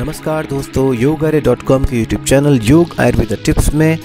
नमस्कार दोस्तों Yog dot com के YouTube channel Yog Ayurveda tips में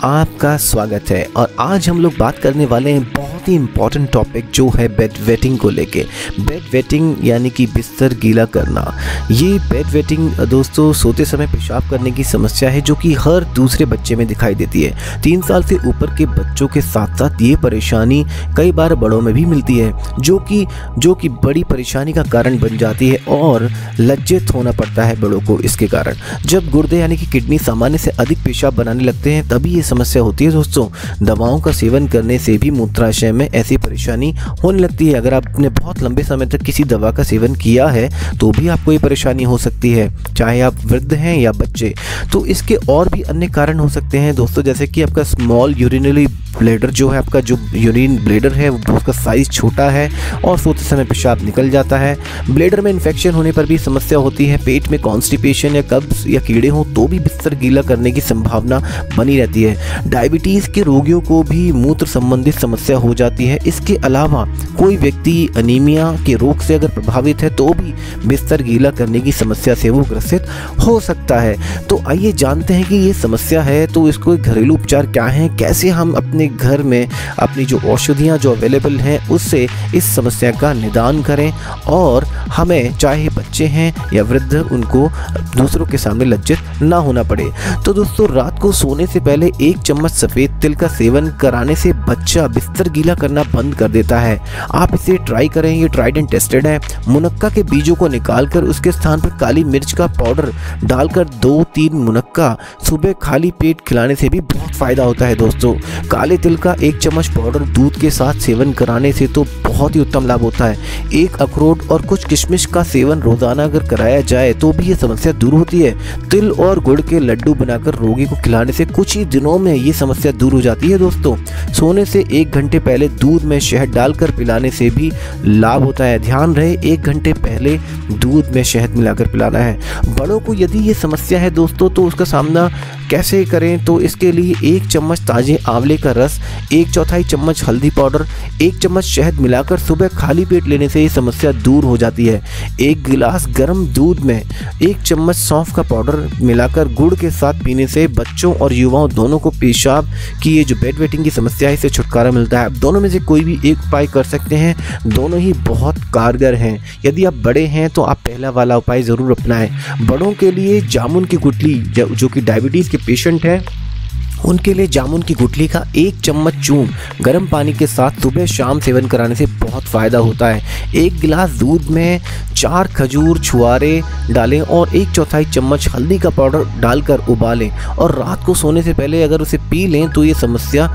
आपका स्वागत है। और आज हम लोग बात करने वाले हैं बहुत ही इंपॉर्टेंट टॉपिक जो है बेड वेटिंग को लेके। बेड वेटिंग यानी कि बिस्तर गीला करना। ये बेड वेटिंग दोस्तों, सोते समय पेशाब करने की समस्या है जो कि हर दूसरे बच्चे में दिखाई देती है। तीन साल से ऊपर के बच्चों के साथ साथ ये परेशानी कई बार बड़ों में भी मिलती है, जो कि जो कि बड़ी परेशानी का कारण बन जाती है और लज्जित होना पड़ता है बड़ों को इसके कारण। जब गुर्दे यानी कि किडनी सामान्य से अधिक पेशाब बनाने लगते हैं, तभी ये समस्या होती है दोस्तों। दवाओं का सेवन करने से भी मूत्राशय में ऐसी परेशानी होने लगती है। अगर आपने बहुत लंबे समय तक किसी दवा का सेवन किया है तो भी आपको ये परेशानी हो सकती है, चाहे आप वृद्ध हैं या बच्चे। तो इसके और भी अन्य कारण हो सकते हैं दोस्तों, जैसे कि आपका स्मॉल यूरिनरी ब्लेडर जो है, आपका जो यूरिन ब्लेडर है वो उसका साइज़ छोटा है और सोते समय पेशाब निकल जाता है। ब्लेडर में इन्फेक्शन होने पर भी समस्या होती है, पेट में कॉन्स्टिपेशन या कब्ज या कीड़े हों तो भी बिस्तर गीला करने की संभावना बनी रहती है। डायबिटीज़ के रोगियों को भी मूत्र संबंधित समस्या हो जाती है। इसके अलावा कोई व्यक्ति अनीमिया के रोग से अगर प्रभावित है तो भी बिस्तर गीला करने की समस्या से वो ग्रसित हो सकता है। तो आइए जानते हैं कि ये समस्या है तो इसको घरेलू उपचार क्या है? कैसे हम अपने घर में अपनी जो औषधियाँ जो अवेलेबल हैं, उससे इस समस्या का निदान करें और हमें, चाहे बच्चे हैं या वृद्ध, उनको दूसरों के सामने लज्जित ना होना पड़े। तो दोस्तों रात को सोने से पहले एक चम्मच सफ़ेद तिल का सेवन कराने से बच्चा बिस्तर गीला करना बंद कर देता है। आप इसे ट्राई करें, ये ट्राइड एंड टेस्टेड है। मुनक्का के बीजों को निकालकर उसके स्थान पर काली मिर्च का पाउडर डालकर दो तीन मुनक्का सुबह खाली पेट खिलाने से भी बहुत फ़ायदा होता है दोस्तों। काले तिल का एक चम्मच पाउडर दूध के साथ सेवन कराने से तो बहुत ही उत्तम लाभ होता है। एक अखरोट और कुछ किशमिश का सेवन रोज़ाना अगर कराया जाए तो भी ये समस्या दूर होती है। तिल और गुड़ के लड्डू बनाकर रोगी को खिलाने से कुछ ही दिनों में ये समस्या दूर हो जाती है दोस्तों। सोने से एक घंटे पहले दूध में शहद डालकर पिलाने से भी लाभ होता है। ध्यान रहे, एक घंटे पहले दूध में शहद मिलाकर पिलाना है। बड़ों को यदि ये समस्या है दोस्तों तो उसका सामना कैसे करें? तो इसके लिए एक चम्मच ताजे आंवले का रस, एक चौथाई चम्मच हल्दी पाउडर, एक चम्मच शहद मिलाकर सुबह खाली पेट लेने से ये समस्या दूर हो जाती है। एक गिलास गर्म दूध में, एक चम्मच सौंफ का पाउडर मिलाकर गुड़ के साथ पीने से बच्चों और युवाओं दोनों को पेशाब की ये जो बेड वेटिंग की समस्या है, इससे छुटकारा मिलता है। आप दोनों में से कोई भी एक उपाय कर सकते हैं। दोनों ही बहुत कारगर हैं। यदि आप बड़े हैं तो आप पहला वाला उपाय ज़रूर अपनाएँ। बड़ों के लिए जामुन की गुटली जो कि डायबिटीज़ के पेशेंट हैं, उनके लिए जामुन की गुटली का एक चम्मच चून, गर्म पानी के साथ सुबह शाम सेवन कराने से बहुत फ़ायदा होता है। एक गिलास दूध में चार खजूर छुआरे डालें और एक चौथाई चम्मच हल्दी का पाउडर डालकर उबालें और रात को सोने से पहले अगर उसे पी लें तो ये समस्या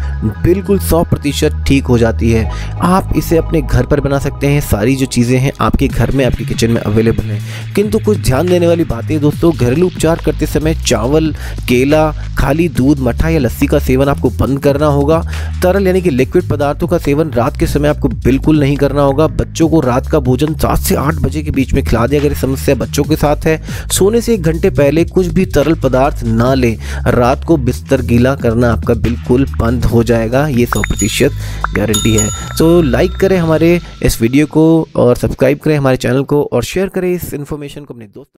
बिल्कुल सौ प्रतिशत ठीक हो जाती है। आप इसे अपने घर पर बना सकते हैं। सारी जो चीज़ें हैं आपके घर में, आपके किचन में अवेलेबल हैं। किंतु कुछ ध्यान देने वाली बातें दोस्तों, घरेलू उपचार करते समय चावल, केला, खाली दूध, मठा या लस्सी का सेवन आपको बंद करना होगा। तरल यानी कि लिक्विड पदार्थों का सेवन रात के समय आपको बिल्कुल नहीं करना होगा। बच्चों को रात का भोजन सात से आठ बजे के बीच में खिला दिया अगर समस्या बच्चों के साथ है। सोने से एक घंटे पहले कुछ भी तरल पदार्थ ना लें। रात को बिस्तर गीला करना आपका बिल्कुल बंद हो जाएगा। ये सौ प्रतिशत गारंटी है। तो लाइक करें हमारे इस वीडियो को और सब्सक्राइब करें हमारे चैनल को और शेयर करें इस इन्फॉर्मेशन को अपने दोस्तों